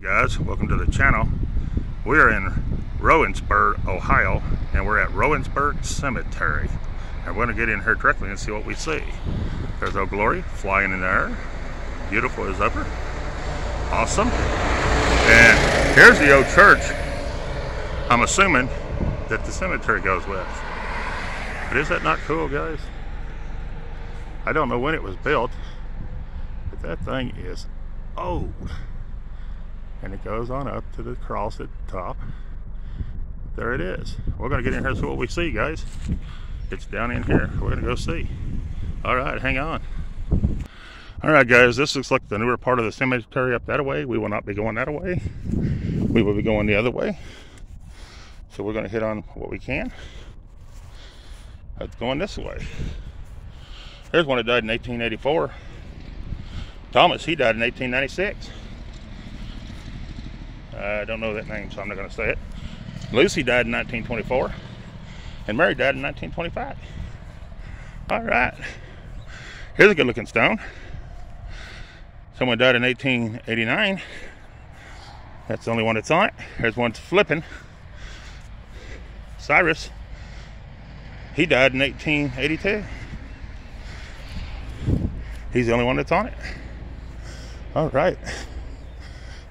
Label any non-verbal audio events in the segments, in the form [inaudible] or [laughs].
guys welcome to the channel. We are in Rowansburg Ohio and we're at Rowansburg Cemetery. And we're to get in here directly and see what we see. There's Old Glory flying in the air beautiful as ever. Awesome. And here's the old church I'm assuming that the cemetery goes with. But is that not cool guys? I don't know when it was built but that thing is old and it goes on up to the cross at the top. There it is. We're gonna get in here and see what we see guys it's down in here. We're gonna go see. All right hang on. All right guys this looks like the newer part of the cemetery up that way. We will not be going that way. We will be going the other way. So we're to hit on what we can. That's going this way. There's one that died in 1884 thomas he died in 1896 I don't know that name, so I'm not going to say it. Lucy died in 1924, and Mary died in 1925. All right. Here's a good looking stone. Someone died in 1889. That's the only one that's on it. There's one flipping. Cyrus. He died in 1882. He's the only one that's on it. All right.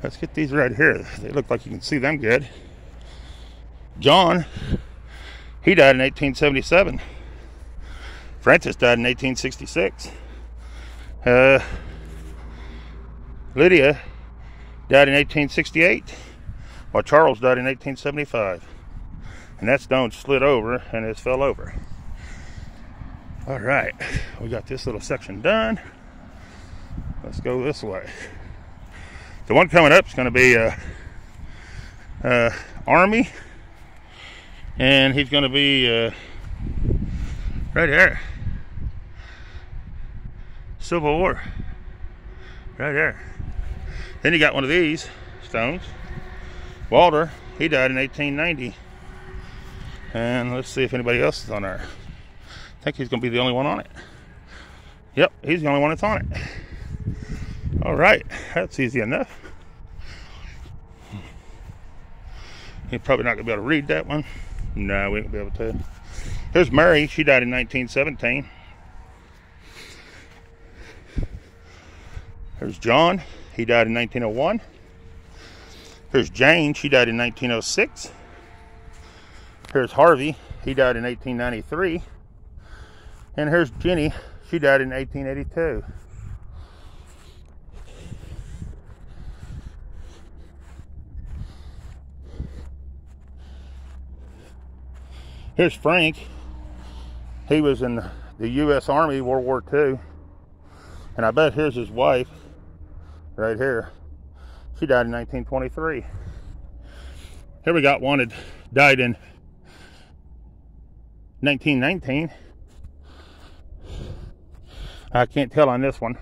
Let's get these right here. They look like you can see them good. John, he died in 1877. Francis died in 1866. Uh, Lydia died in 1868, while Charles died in 1875. And that stone slid over and it fell over. All right, we got this little section done. Let's go this way. The one coming up is going to be uh, uh, Army, and he's going to be uh, right there. Civil War, right there. Then you got one of these stones. Walter, he died in 1890. And let's see if anybody else is on there. I think he's going to be the only one on it. Yep, he's the only one that's on it. All right, that's easy enough. You're probably not gonna be able to read that one. No, we won't be able to. Here's Mary, she died in 1917. There's John, he died in 1901. Here's Jane, she died in 1906. Here's Harvey, he died in 1893. And here's Jenny, she died in 1882. Here's Frank. He was in the U.S. Army, World War II. And I bet here's his wife, right here. She died in 1923. Here we got one that died in 1919. I can't tell on this one.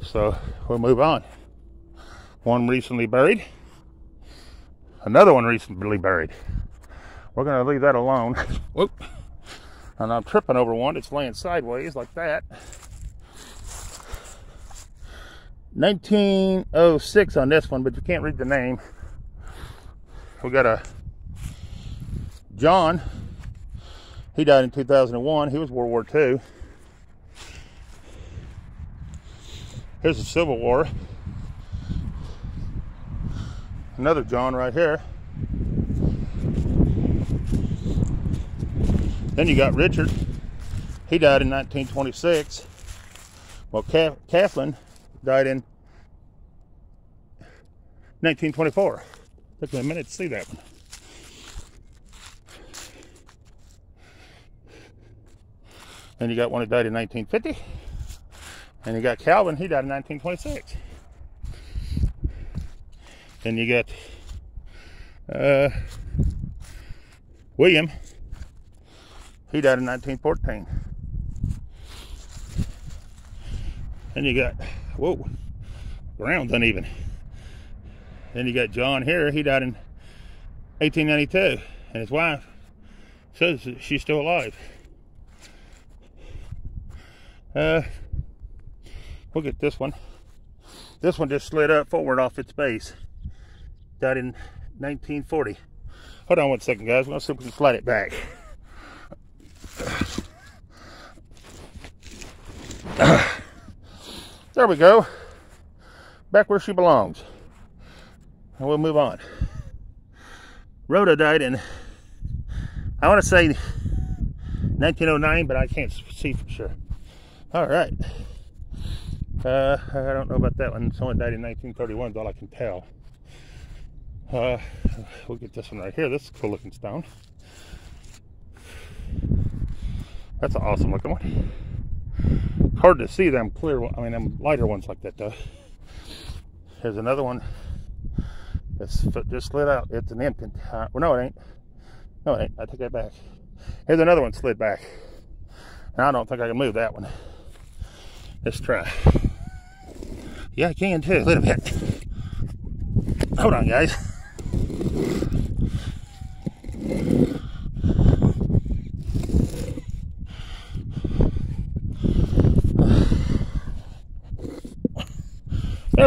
So we'll move on. One recently buried. Another one recently buried. We're going to leave that alone. [laughs] Whoop. And I'm tripping over one. It's laying sideways like that. 1906 on this one, but you can't read the name. We got a John. He died in 2001. He was World War II. Here's the Civil War. Another John right here. Then you got Richard. He died in 1926. Well, Kathleen died in 1924. Took me a minute to see that one. Then you got one that died in 1950. And you got Calvin, he died in 1926. Then you got uh, William, he died in 1914. Then you got, whoa, ground's uneven. Then you got John here. He died in 1892. And his wife says she's still alive. Uh, look at this one. This one just slid up forward off its base. Died in 1940. Hold on one second, guys. We're going to see if we can slide it back. [coughs] There we go. Back where she belongs. And we'll move on. Rhoda died in, I want to say 1909, but I can't see for sure. All right. Uh, I don't know about that one. Someone died in 1931 is all I can tell. Uh, we'll get this one right here. This is a cool looking stone. That's an awesome looking one. Hard to see them clear, I mean, them lighter ones like that though. Here's another one that's just slid out. It's an infant. Uh, well, no, it ain't. No, it ain't. I take that back. Here's another one slid back. I don't think I can move that one. Let's try. Yeah, I can too, a little bit. Hold on, guys.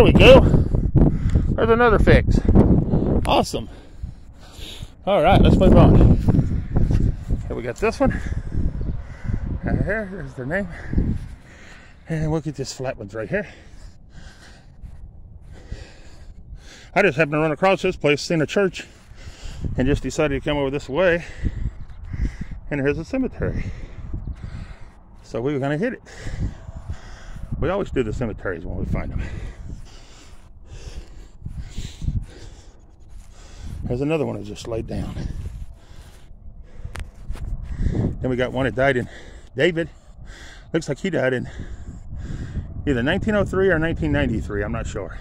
There we go. There's another fix. Awesome. All right, let's move on. Here we got this one. Right here, there's their name. And we'll get this flat ones right here. I just happened to run across this place, seen a church, and just decided to come over this way. And here's a cemetery. So we were gonna hit it. We always do the cemeteries when we find them. There's another one that just laid down. Then we got one that died in David. Looks like he died in either 1903 or 1993. I'm not sure.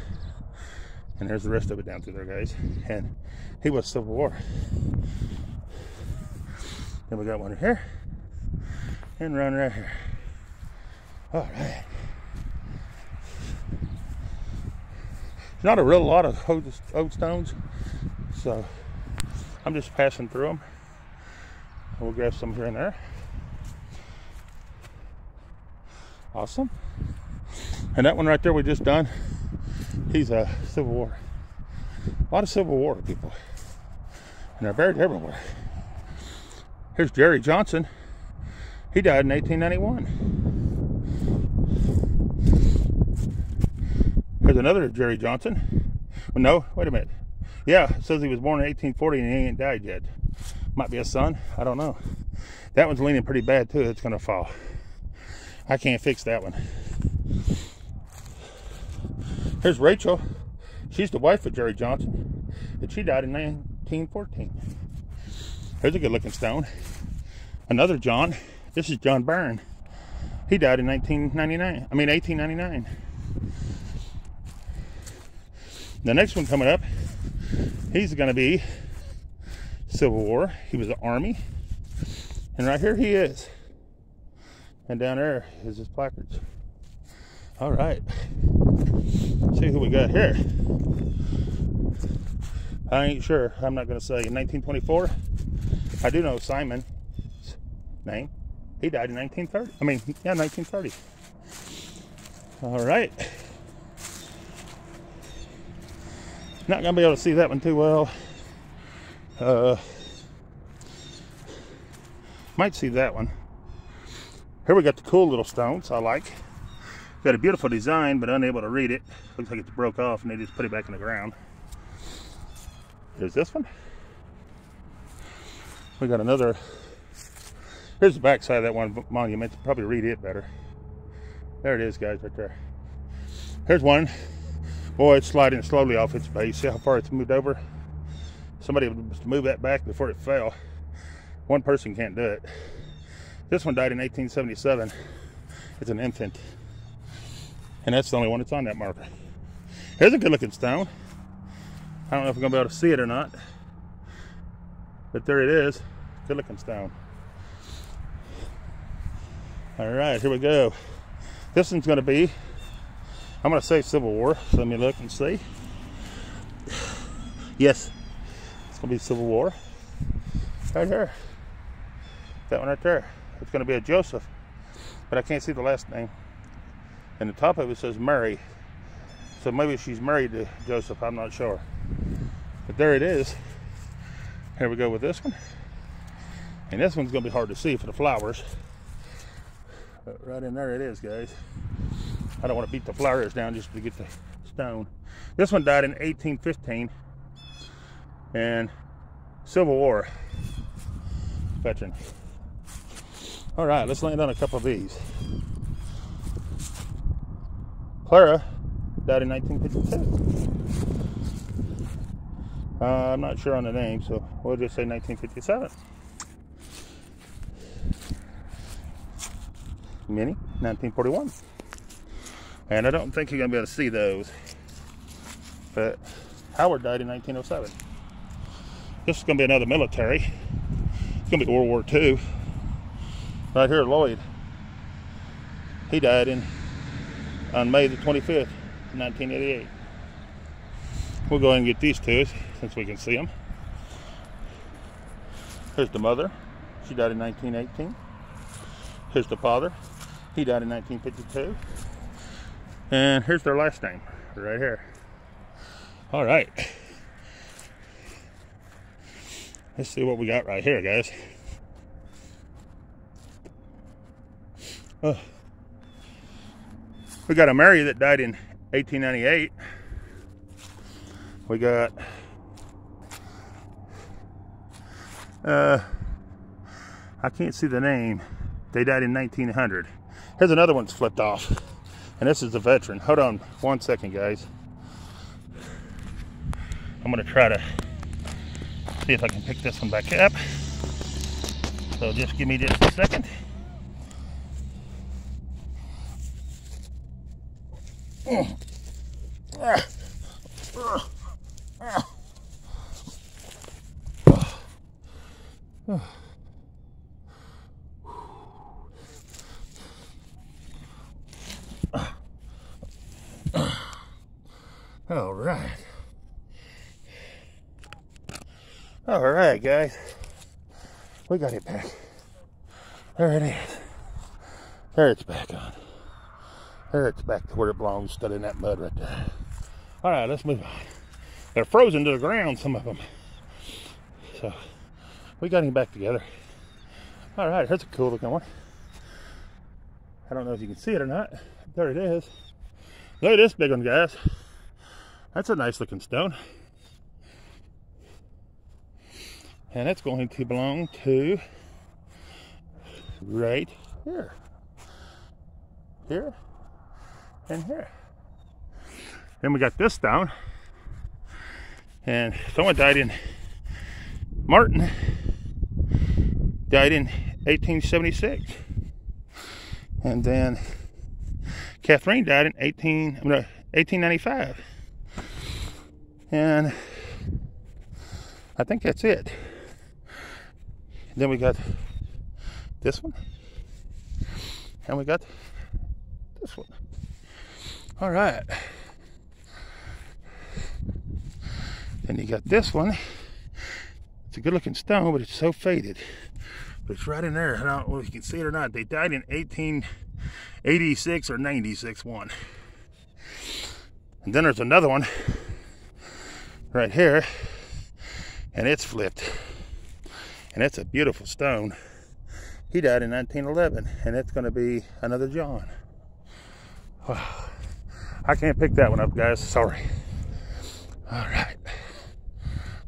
And there's the rest of it down through there, guys. And he was Civil War. Then we got one here and run right here. All right. There's not a real lot of old stones so I'm just passing through them. We'll grab some here and there. Awesome. And that one right there we just done, he's a Civil War. A lot of Civil War people. And they're buried everywhere. Here's Jerry Johnson. He died in 1891. Here's another Jerry Johnson. Well, no, wait a minute. Yeah, it says he was born in 1840 and he ain't died yet. Might be a son. I don't know. That one's leaning pretty bad too. It's going to fall. I can't fix that one. Here's Rachel. She's the wife of Jerry Johnson. And she died in 1914. Here's a good looking stone. Another John. This is John Byrne. He died in 1999. I mean 1899. The next one coming up he's going to be Civil War. He was the Army. And right here he is. And down there is his placards. All right. see who we got here. I ain't sure. I'm not going to say. In 1924, I do know Simon's name. He died in 1930. I mean, yeah, 1930. All right. Not gonna be able to see that one too well. Uh, might see that one. Here we got the cool little stones I like. Got a beautiful design, but unable to read it. Looks like it's broke off and they just put it back in the ground. There's this one. We got another. Here's the back side of that one monument. Probably read it better. There it is, guys, right there. Here's one Boy, it's sliding slowly off its base. See how far it's moved over? Somebody must move that back before it fell. One person can't do it. This one died in 1877. It's an infant. And that's the only one that's on that marker. Here's a good looking stone. I don't know if I'm gonna be able to see it or not. But there it is. Good looking stone. All right, here we go. This one's gonna be I'm going to say Civil War. So let me look and see. Yes, it's going to be Civil War. Right here. That one right there. It's going to be a Joseph. But I can't see the last name. And the top of it says Mary. So maybe she's married to Joseph. I'm not sure. But there it is. Here we go with this one. And this one's going to be hard to see for the flowers. But right in there it is, guys. I don't want to beat the flowers down just to get the stone. This one died in 1815 and Civil War veteran. All right, let's land on a couple of these. Clara died in 1952. Uh, I'm not sure on the name, so we'll just say 1957. Minnie, 1941. And I don't think you're to be able to see those. But Howard died in 1907. This is to be another military. It's to be World War II. Right here, Lloyd. He died in on May the 25th, 1988. We'll go ahead and get these two since we can see them. Here's the mother. She died in 1918. Here's the father. He died in 1952. And here's their last name, right here. All right. Let's see what we got right here, guys. Oh. We got a Mary that died in 1898. We got uh I can't see the name. They died in 1900. Here's another one's flipped off. And this is a veteran. Hold on one second, guys. I'm gonna try to see if I can pick this one back up. So just give me just a second. All right. All right, guys. We got it back. There it is. There it's back on. There it's back to where it belongs, stood in that mud right there. All right, let's move on. They're frozen to the ground, some of them. So we got him back together. All right, here's a cool looking one. I don't know if you can see it or not. There it is. Look at this big one, guys. That's a nice looking stone. And that's going to belong to right here. Here and here. Then we got this down. And someone died in Martin died in 1876. And then Catherine died in 18, 1895. And I think that's it. Then we got this one. And we got this one. All right. Then you got this one. It's a good looking stone, but it's so faded. But it's right in there. I don't know if you can see it or not. They died in 1886 or 96 one. And then there's another one right here. And it's flipped. And it's a beautiful stone. He died in 1911. And it's going to be another John. [sighs] I can't pick that one up, guys. Sorry. All right.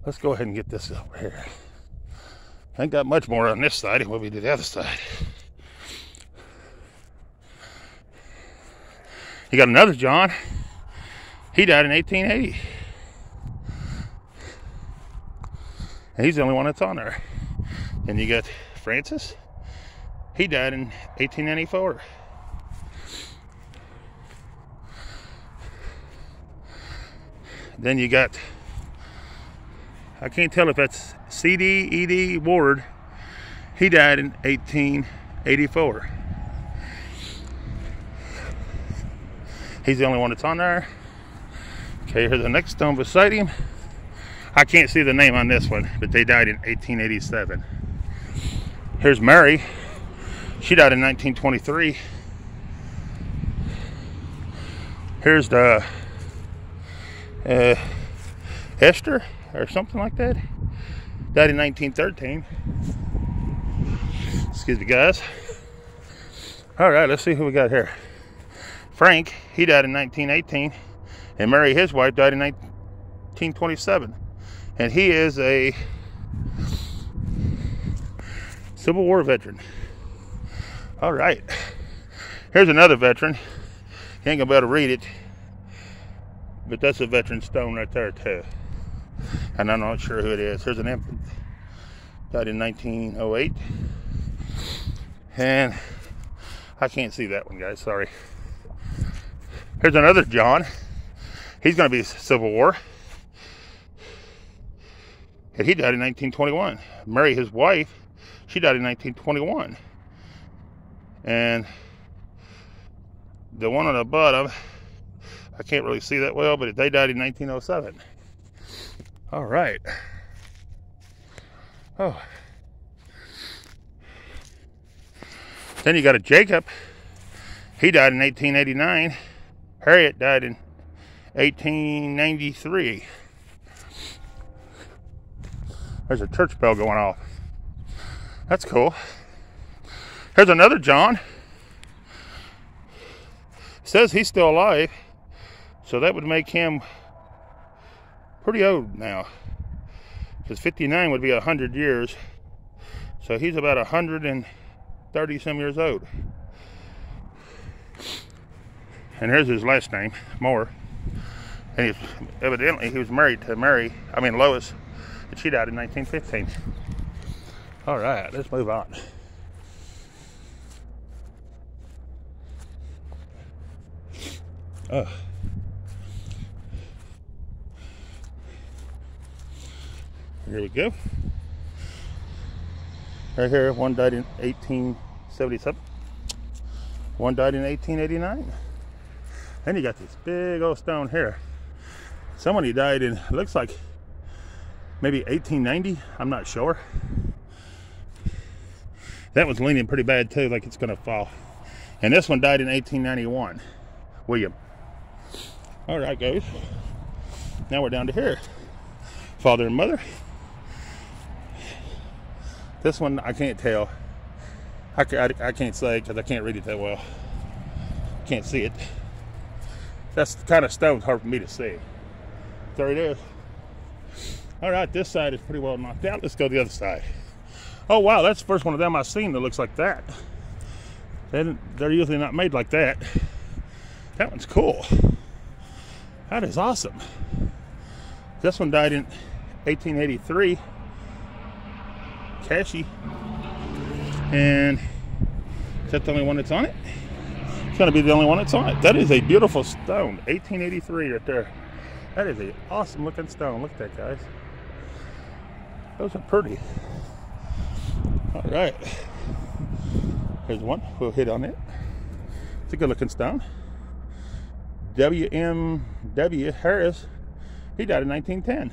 Let's go ahead and get this over here. I ain't got much more on this side when we do the other side. You got another John. He died in 1880. And he's the only one that's on there. And you got Francis. He died in 1894. Then you got, I can't tell if that's C.D. E.D. Ward. He died in 1884. He's the only one that's on there. Okay, here's the next stone beside him. I can't see the name on this one, but they died in 1887. Here's Mary. She died in 1923. Here's the uh, Hester or something like that. Died in 1913. Excuse me, guys. All right, let's see who we got here. Frank, he died in 1918, and Mary, his wife, died in 1927. And he is a Civil War veteran. All right. Here's another veteran. Be able to read it, but that's a veteran stone right there too. And I'm not sure who it is. Here's an infant. Died in 1908. And I can't see that one, guys. Sorry. Here's another John. He's going to be Civil War. And he died in 1921. Mary, his wife, she died in 1921. And the one on the bottom, I can't really see that well, but they died in 1907. All right. Oh. Then you got a Jacob. He died in 1889. Harriet died in 1893. There's a church bell going off. That's cool. Here's another John. Says he's still alive. So that would make him pretty old now. Because 59 would be 100 years. So he's about 130 some years old. And here's his last name, Moore. And he's, evidently he was married to Mary, I mean Lois, and she died in 1915. All right, let's move on. Oh. Here we go. Right here, one died in 1877. One died in 1889. Then you got this big old stone here. Somebody died in, looks like maybe 1890. I'm not sure. That one's leaning pretty bad too, like it's gonna fall. And this one died in 1891. William. All right, guys. Now we're down to here. Father and mother. This one I can't tell. I, I, I can't say because I can't read it that well. Can't see it. That's the kind of stone hard for me to see. There it is. All right, this side is pretty well knocked out. Let's go the other side. Oh wow, that's the first one of them I've seen that looks like that. They're usually not made like that. That one's cool. That is awesome. This one died in 1883 Cashy. And is that the only one that's on it? It's gonna be the only one that's on it. That is a beautiful stone, 1883 right there. That is an awesome looking stone. Look at that, guys. Those are pretty. All right. Here's one. We'll hit on it. It's a good looking stone. W.M.W. Harris. He died in 1910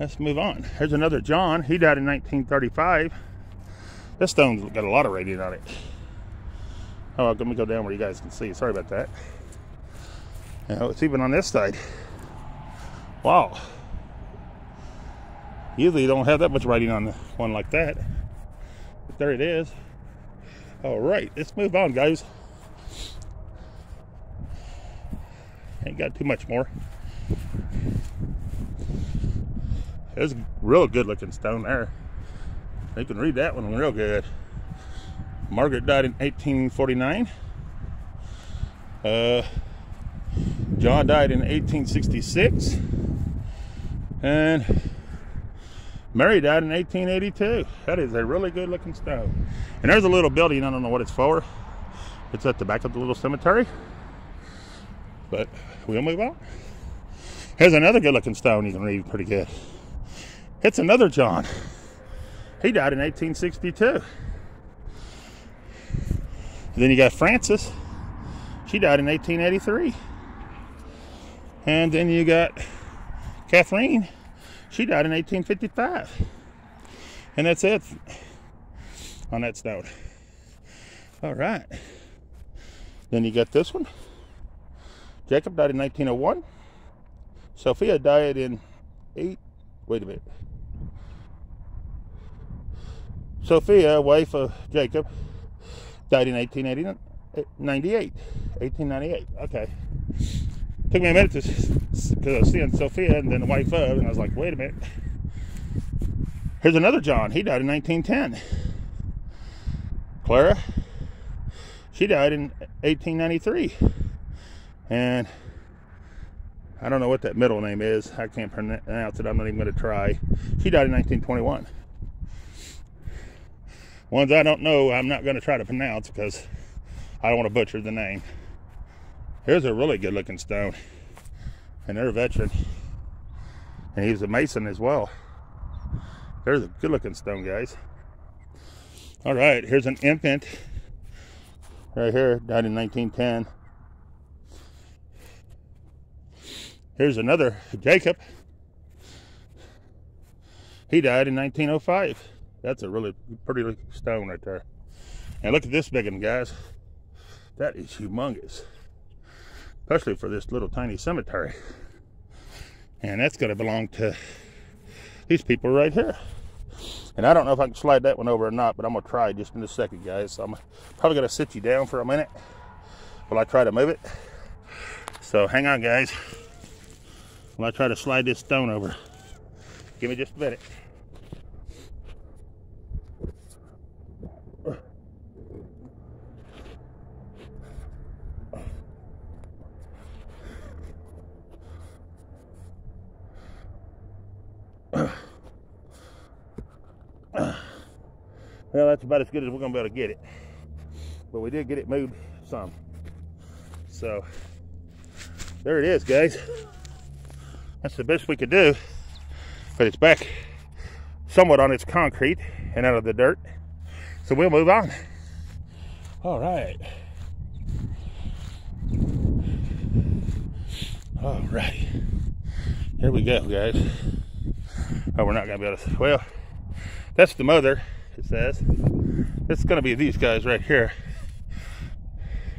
let's move on. Here's another John. He died in 1935. This stone's got a lot of radiant on it. Oh, let me go down where you guys can see. Sorry about that. Now, it's even on this side. Wow. Usually you don't have that much writing on one like that. But there it is. All right, let's move on, guys. Ain't got too much more. A real good looking stone there. You can read that one real good. Margaret died in 1849. Uh, John died in 1866. And Mary died in 1882. That is a really good looking stone. And there's a little building, I don't know what it's for. It's at the back of the little cemetery. But we'll move on. Here's another good looking stone you can read pretty good. It's another John. He died in 1862. then you got Frances. She died in 1883. And then you got Catherine. She died in 1855. And that's it on that stone. All right. Then you got this one. Jacob died in 1901. Sophia died in eight. Wait a minute. Sophia, wife of Jacob, died in 1898. 1898. Okay. Took me a minute to because I was seeing Sophia and then the wife of, and I was like, wait a minute. Here's another John. He died in 1910. Clara, she died in 1893. And I don't know what that middle name is. I can't pronounce it. I'm not even going to try. She died in 1921. Ones I don't know, I'm not going to try to pronounce because I don't want to butcher the name. Here's a really good looking stone. And they're a veteran. And he was a mason as well. There's a good looking stone, guys. All right, here's an infant right here, died in 1910. Here's another Jacob. He died in 1905. That's a really pretty stone right there. And look at this big one, guys. That is humongous. Especially for this little tiny cemetery. And that's going to belong to these people right here. And I don't know if I can slide that one over or not, but I'm going to try just in a second, guys. So I'm probably going to sit you down for a minute while I try to move it. So hang on, guys. While I try to slide this stone over. Give me just a minute. Well, that's about as good as we're gonna be able to get it. But we did get it moved some. So there it is, guys. That's the best we could do. But it's back somewhat on its concrete and out of the dirt. So we'll move on. All right. All right. Here we go, guys. Oh, we're not gonna be able to, well, that's the mother, it says. It's gonna be these guys right here.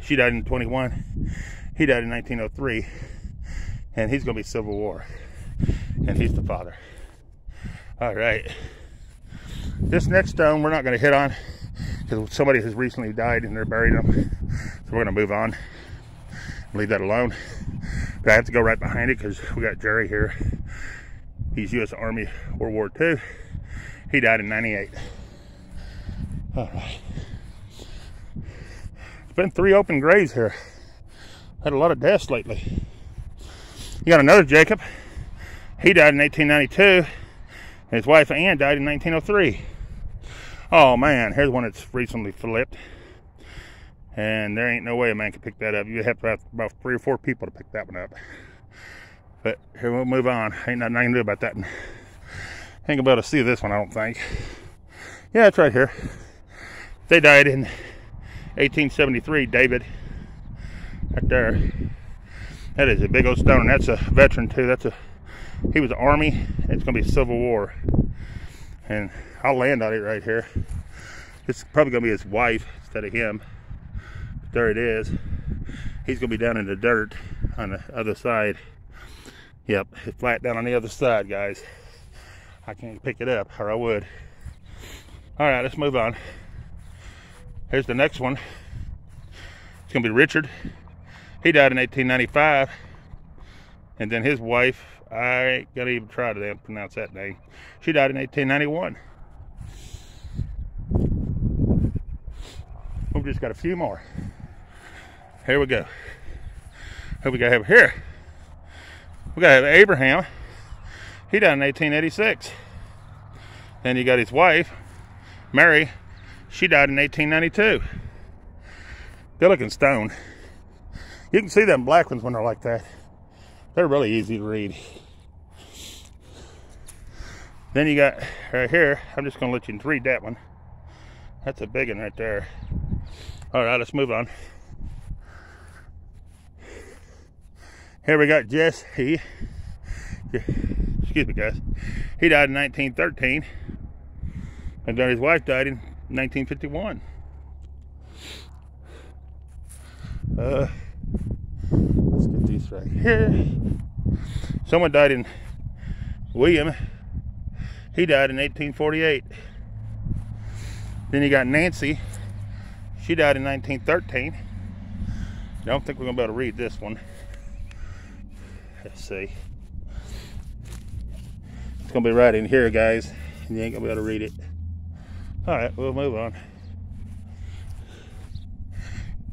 She died in 21. He died in 1903 and he's to be Civil War, and he's the father. All right. This next stone we're not to hit on because somebody has recently died and they're burying them. So we're to move on, leave that alone. But I have to go right behind it because we got Jerry here. He's U.S. Army World War II. He died in 98. All right. It's been three open graves here. Had a lot of deaths lately. You got another Jacob. He died in 1892. His wife Ann died in 1903. Oh man, here's one that's recently flipped. And there ain't no way a man can pick that up. You'd have to have about three or four people to pick that one up. But here we'll move on. Ain't nothing I can do about that. Ain't gonna be able to see this one, I don't think. Yeah, it's right here. They died in 1873, David. Right there. That is a big old stone, and that's a veteran too. That's a he was Army. It's gonna be Civil War, and I'll land on it right here. It's probably gonna be his wife instead of him. But there it is. He's gonna be down in the dirt on the other side. Yep, flat down on the other side, guys. I can't pick it up, or I would. All right, let's move on. Here's the next one. It's gonna be Richard. He died in 1895. And then his wife, I ain't gonna even try to pronounce that name. She died in 1891. We've just got a few more. Here we go. Who we got have here? We got to have Abraham. He died in 1886. Then you got his wife, Mary. She died in 1892. Good looking stone. You can see them black ones when they're like that. They're really easy to read. Then you got right here, I'm just gonna let you read that one. That's a big one right there. All right, let's move on. Here we got Jess. He, excuse me, guys. He died in 1913, and then his wife died in 1951. Uh, Let's get these right here. [laughs] Someone died in William. He died in 1848. Then you got Nancy. She died in 1913. I don't think we're gonna be able to read this one. Let's see. It's gonna be right in here, guys. And you ain't gonna be able to read it. All right, we'll move on.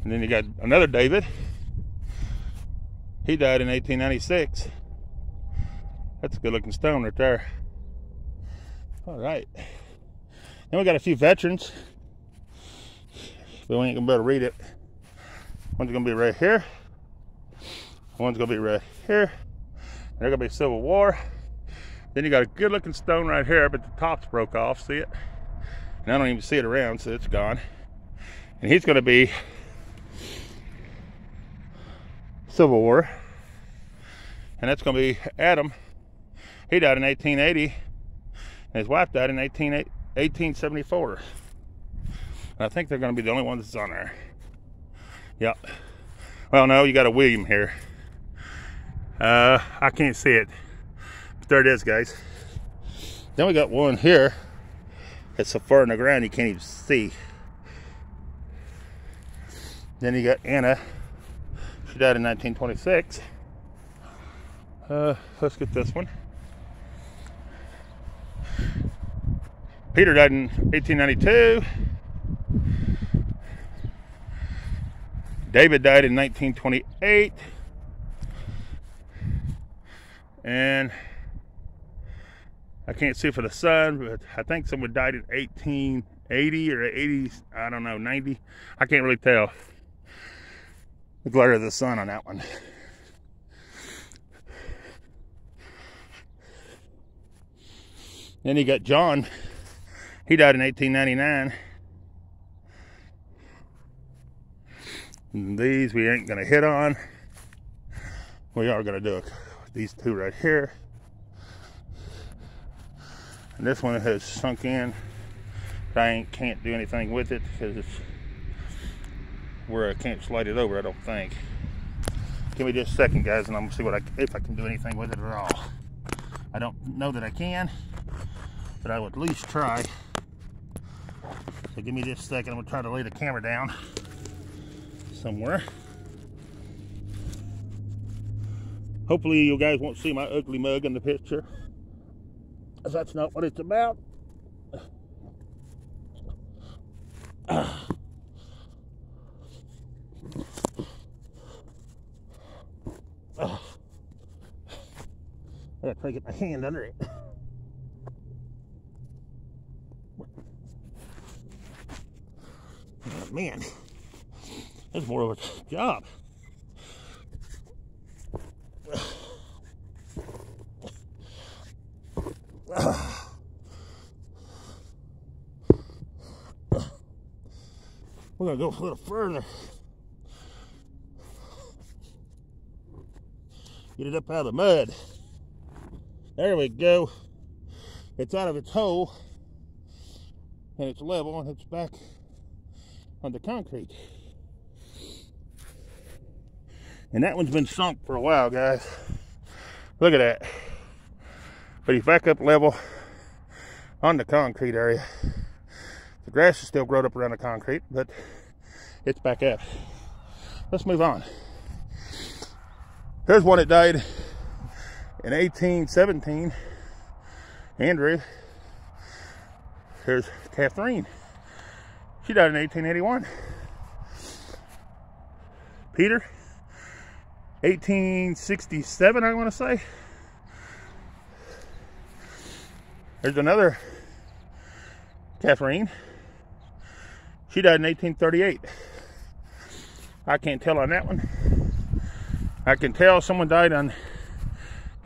And then you got another David. He died in 1896. That's a good looking stone right there. All right. Then we got a few veterans. But we ain't gonna be able to read it. One's gonna be right here. One's gonna be right here. They're gonna be Civil War. Then you got a good looking stone right here, but the top's broke off, see it? And I don't even see it around, so it's gone. And he's gonna be Civil War. And that's gonna be Adam. He died in 1880, and his wife died in 18, 1874. And I think they're gonna be the only ones that's on there. Yep. Well, no, you got a William here. Uh, I can't see it. But there it is, guys. Then we got one here. It's so far in the ground you can't even see. Then you got Anna. She died in 1926. Uh, let's get this one. Peter died in 1892. David died in 1928. And I can't see for the sun, but I think someone died in 1880 or 80, I don't know, 90. I can't really tell the glare of the sun on that one. Then you got John. He died in 1899. And these we ain't gonna hit on. We are gonna do these two right here. And this one has sunk in. I can't do anything with it because it's where I can't slide it over, I don't think. Give me just a second, guys, and I'm gonna see what I if I can do anything with it at all. I don't know that I can, but I would at least try. So give me just a second. I'm gonna try to lay the camera down somewhere. Hopefully you guys won't see my ugly mug in the picture. That's not what it's about. [sighs] I gotta try to get my hand under it. Oh, [laughs] man. That's more of a job. We're gonna go a little further. Get it up out of the mud. There we go. It's out of its hole and it's level and it's back on the concrete. And that one's been sunk for a while, guys. Look at that. But he's back up level on the concrete area. The grass is still growing up around the concrete, but it's back up. Let's move on. Here's one that died in 1817. Andrew. Here's Catherine. She died in 1881. Peter, 1867, I want to say. There's another Catherine. She died in 1838. I can't tell on that one. I can tell someone died on,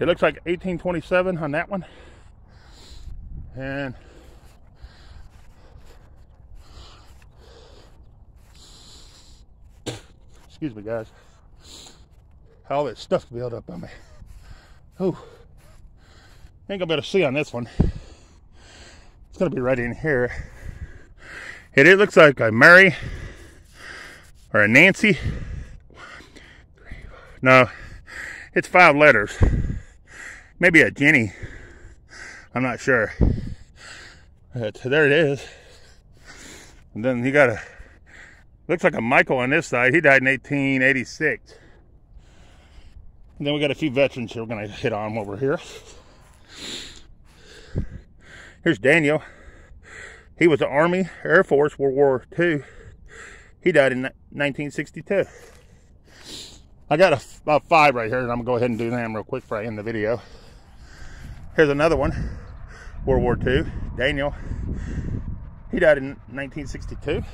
it looks like 1827 on that one. And excuse me guys all that stuff built up on me. Oh, ain't gonna be able to see on this one. Gonna be right in here. It, it looks like a Mary or a Nancy. No, it's five letters. maybe a Jenny. I'm not sure. But there it is. And then you got a, looks like a Michael on this side. He died in 1886. And then we got a few veterans here we're going to hit on over here. Here's Daniel. He was an Army, Air Force, World War II. He died in 1962. I got a, about five right here, and I'm gonna go ahead and do them real quick before I end the video. Here's another one, World War II, Daniel. He died in 1962.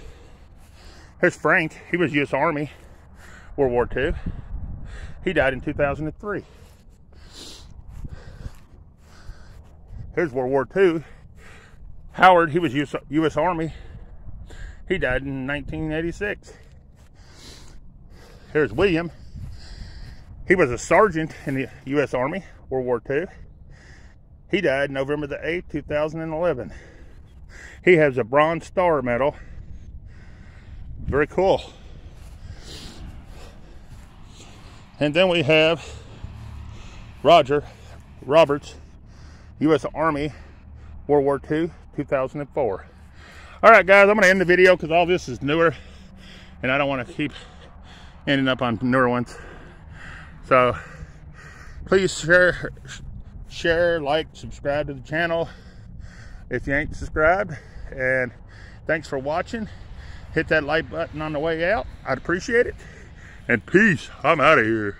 Here's Frank, he was U.S. Army, World War II. He died in 2003. Here's World War II. Howard, he was US, U.S. Army. He died in 1986. Here's William. He was a sergeant in the U.S. Army, World War II. He died November the 8th, 2011. He has a Bronze Star Medal. Very cool. And then we have Roger Roberts, U.S. Army, World War II, 2004. All right, guys, I'm going to end the video because all this is newer, and I don't want to keep ending up on newer ones. So please share, share, like, subscribe to the channel if you ain't subscribed. And thanks for watching. Hit that like button on the way out. I'd appreciate it. And peace. I'm out of here.